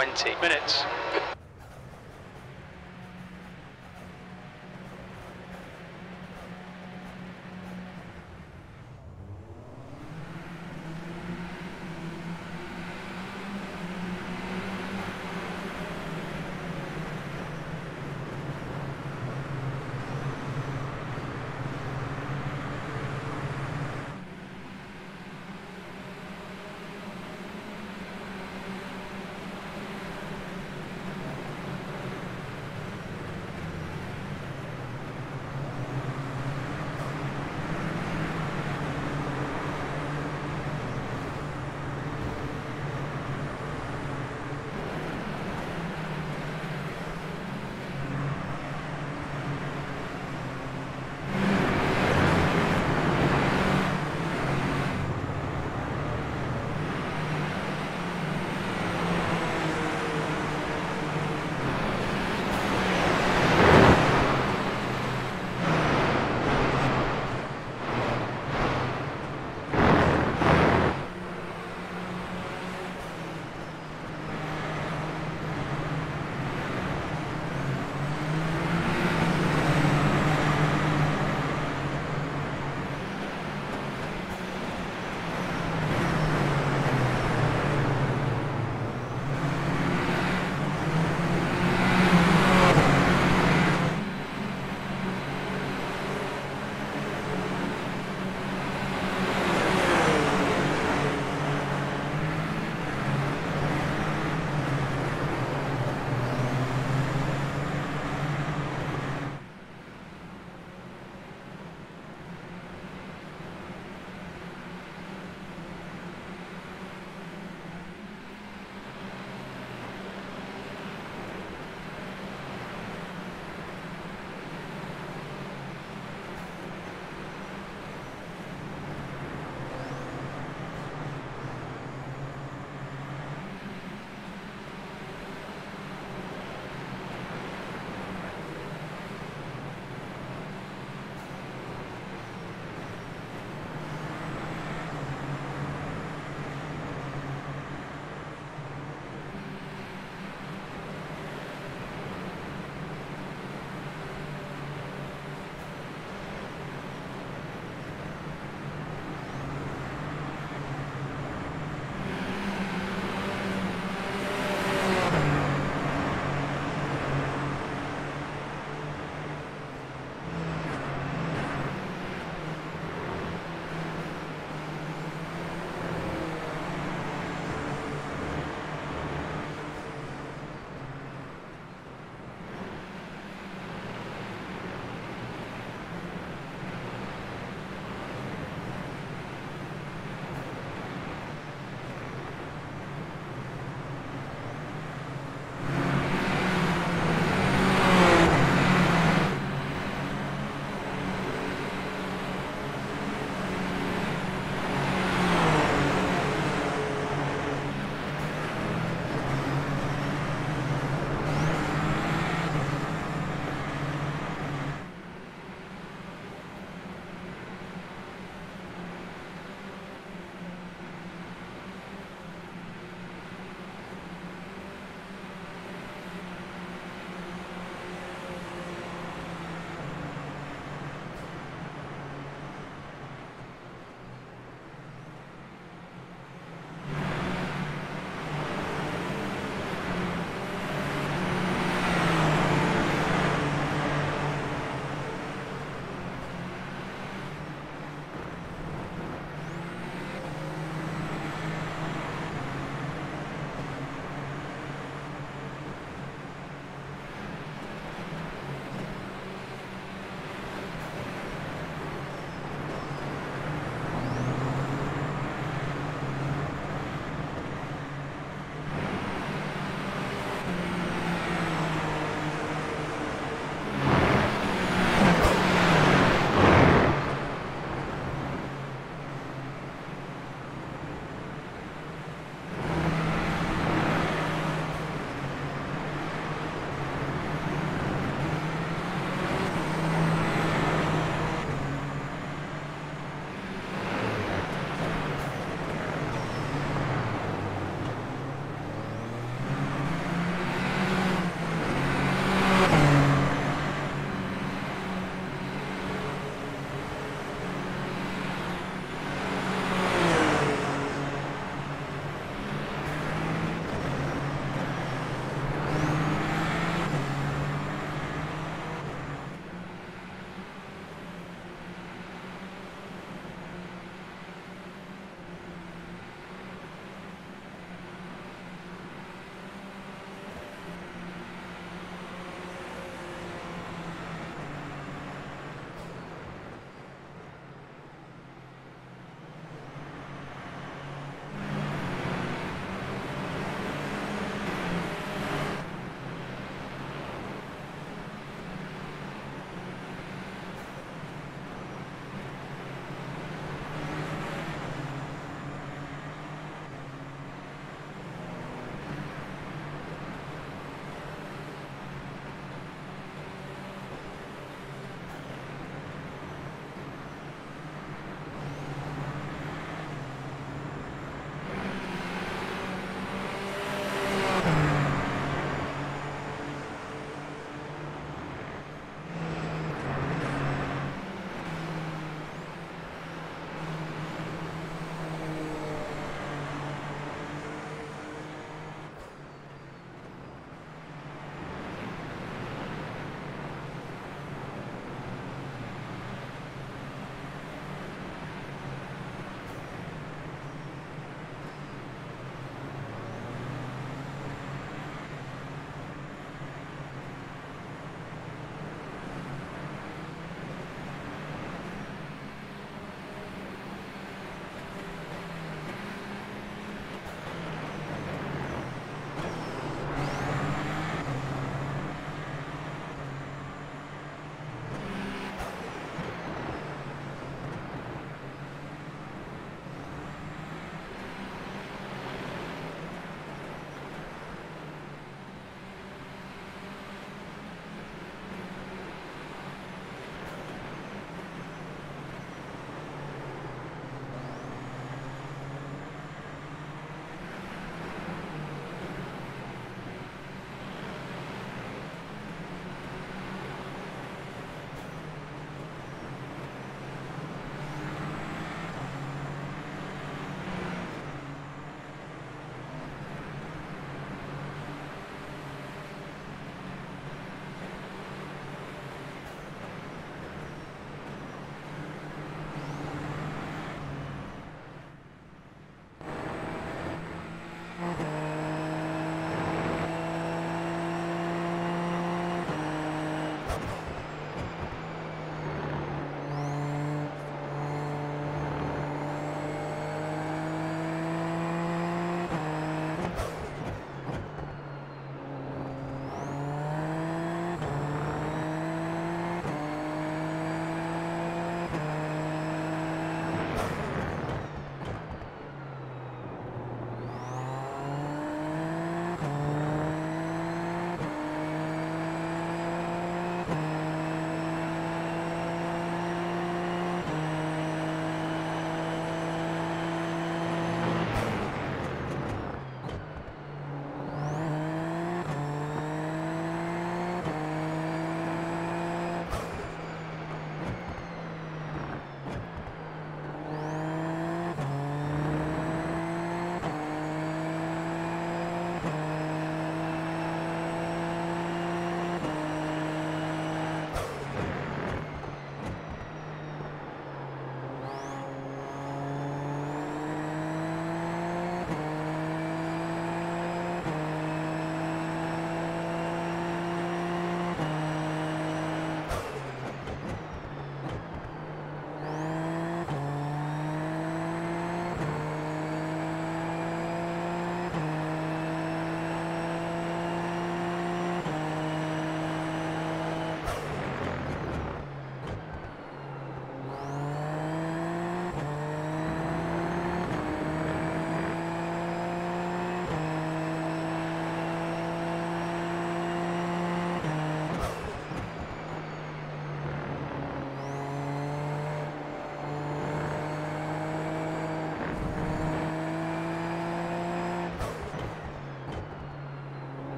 20 minutes.